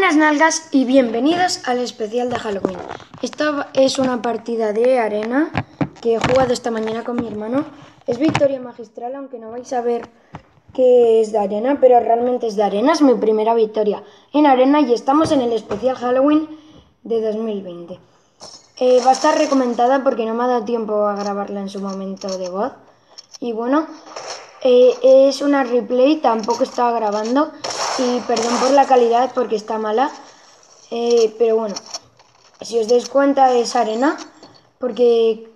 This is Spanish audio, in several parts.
Buenas nalgas y bienvenidos al especial de Halloween. Esta es una partida de arena que he jugado esta mañana con mi hermano. Es victoria magistral, aunque no vais a ver que es de arena, pero realmente es de arena. Es mi primera victoria en arena y estamos en el especial Halloween de 2020. Eh, va a estar recomendada porque no me ha dado tiempo a grabarla en su momento de voz. Y bueno, eh, es una replay, tampoco estaba grabando. Y perdón por la calidad porque está mala. Eh, pero bueno, si os dais cuenta es arena. Porque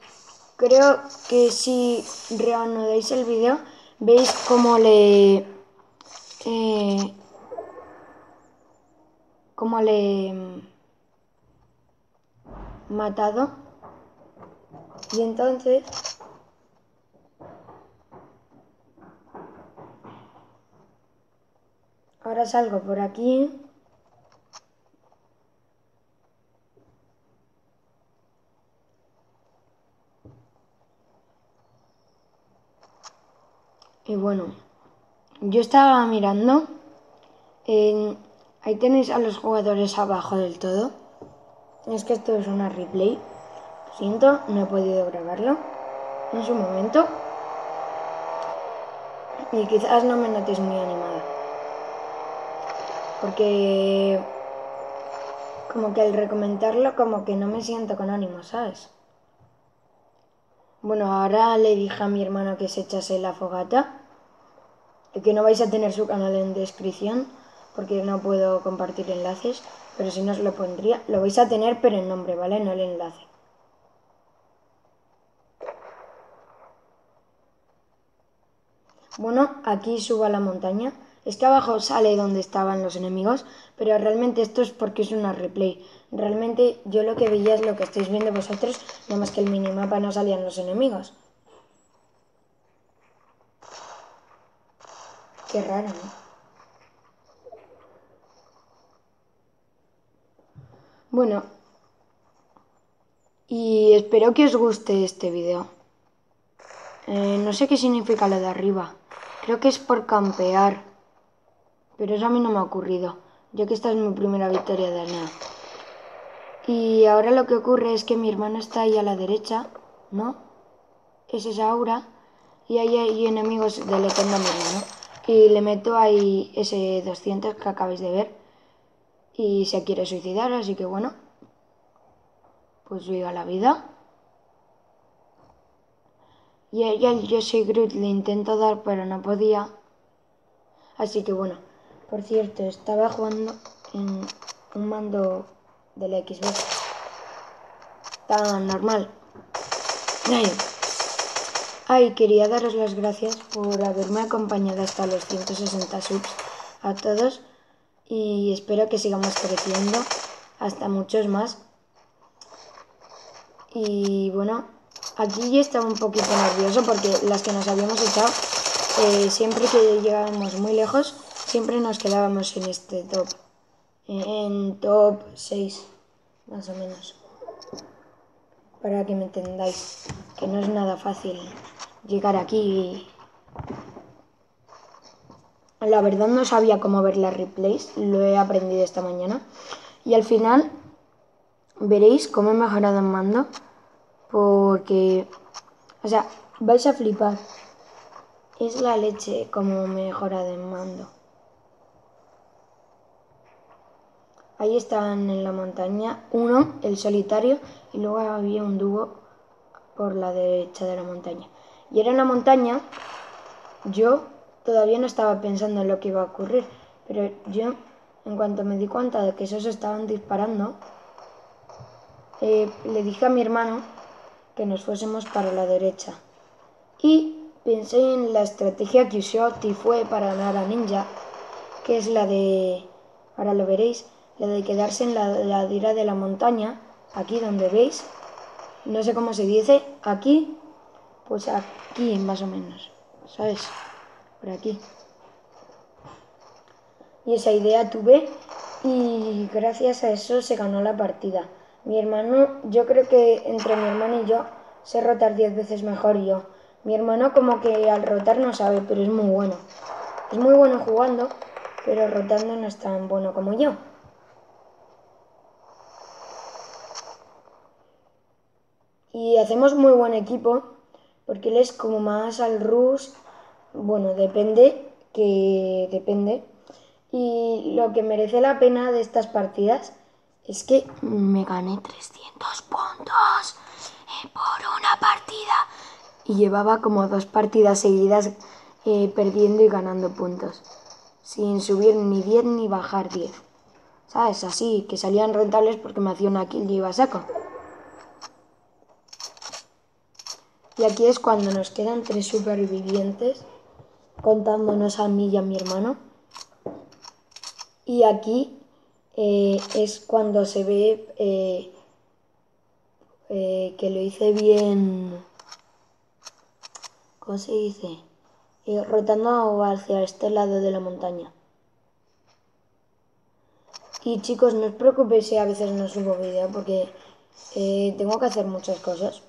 creo que si reanudáis el vídeo, veis cómo le... Eh, cómo le he matado. Y entonces... Salgo por aquí. Y bueno, yo estaba mirando. ahí tenéis a los jugadores abajo del todo. Es que esto es una replay. Lo siento, no he podido grabarlo en su momento. Y quizás no me notéis muy animada. Porque como que al recomendarlo como que no me siento con ánimo, ¿sabes? Bueno, ahora le dije a mi hermano que se echase la fogata y que no vais a tener su canal en descripción porque no puedo compartir enlaces, pero si no os lo pondría. Lo vais a tener pero en nombre, ¿vale? No el enlace. Bueno, aquí subo a la montaña. Es que abajo sale donde estaban los enemigos, pero realmente esto es porque es una replay. Realmente yo lo que veía es lo que estáis viendo vosotros, nada más que el minimapa no salían los enemigos. Qué raro, ¿no? Bueno, y espero que os guste este vídeo. Eh, no sé qué significa lo de arriba. Creo que es por campear. Pero eso a mí no me ha ocurrido, ya que esta es mi primera victoria de arena. Y ahora lo que ocurre es que mi hermano está ahí a la derecha, ¿no? Es esa aura. Y ahí hay enemigos de Letenda mi hermano. Y le meto ahí ese 200 que acabáis de ver. Y se quiere suicidar, así que bueno. Pues viva la vida. Y ella, yo soy Groot, le intento dar, pero no podía. Así que bueno. Por cierto, estaba jugando en un mando del Xbox. Tan normal. Ay. Quería daros las gracias por haberme acompañado hasta los 160 subs a todos y espero que sigamos creciendo hasta muchos más. Y bueno, aquí ya estaba un poquito nervioso porque las que nos habíamos echado, eh, siempre que llegábamos muy lejos, siempre nos quedábamos en este top. En top 6, más o menos. Para que me entendáis, que no es nada fácil llegar aquí. La verdad no sabía cómo ver las replays, lo he aprendido esta mañana. Y al final veréis cómo he mejorado en mando. Porque, o sea, vais a flipar. Es la leche como mejorado en mando. Ahí estaban en la montaña uno, el solitario, y luego había un dúo por la derecha de la montaña. Y era en la montaña, yo todavía no estaba pensando en lo que iba a ocurrir, pero yo, en cuanto me di cuenta de que esos estaban disparando, eh, le dije a mi hermano que nos fuésemos para la derecha. Y pensé en la estrategia que usó Tifue para ganar a Ninja, que es la de, ahora lo veréis, la de quedarse en la ladera de la montaña, aquí donde veis, no sé cómo se dice, aquí, pues aquí más o menos, ¿sabes? Por aquí. Y esa idea tuve y gracias a eso se ganó la partida. Mi hermano, yo creo que entre mi hermano y yo sé rotar 10 veces mejor yo. Mi hermano como que al rotar no sabe, pero es muy bueno. Es muy bueno jugando, pero rotando no es tan bueno como yo. Y hacemos muy buen equipo, porque él es como más al Rus. Bueno, depende, que depende. Y lo que merece la pena de estas partidas es que me gané 300 puntos eh, por una partida. Y llevaba como dos partidas seguidas eh, perdiendo y ganando puntos. Sin subir ni 10 ni bajar 10. ¿Sabes? Así, que salían rentables porque me hacía una kill y iba a saco. Y aquí es cuando nos quedan tres supervivientes, contándonos a mí y a mi hermano. Y aquí eh, es cuando se ve eh, eh, que lo hice bien. ¿Cómo se dice? rotando hacia este lado de la montaña. Y chicos, no os preocupéis si a veces no subo vídeo porque tengo que hacer muchas cosas.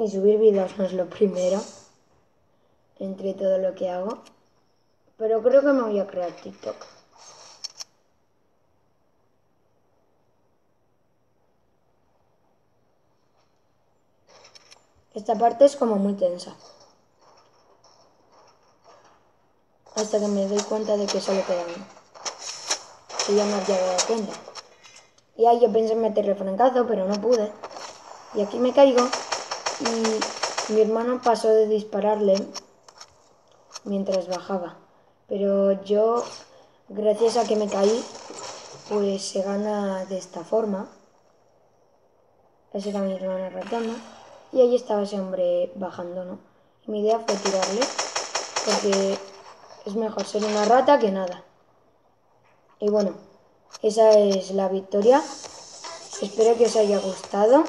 Y subir vídeos no es lo primero entre todo lo que hago. Pero creo que me voy a crear TikTok. Esta parte es como muy tensa. Hasta que me doy cuenta de que solo queda uno. Y ya me había dado cuenta. Y ahí yo pensé en meterle francazo, pero no pude. Y aquí me caigo. Mi hermano pasó de dispararle mientras bajaba. Pero yo, gracias a que me caí, pues se gana de esta forma. Ese era mi hermano ratando. Y ahí estaba ese hombre bajando, ¿no? Y mi idea fue tirarle, porque es mejor ser una rata que nada. Y bueno, esa es la victoria. Espero que os haya gustado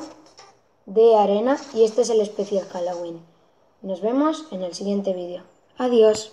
de arena y este es el especial Halloween. Nos vemos en el siguiente vídeo. Adiós.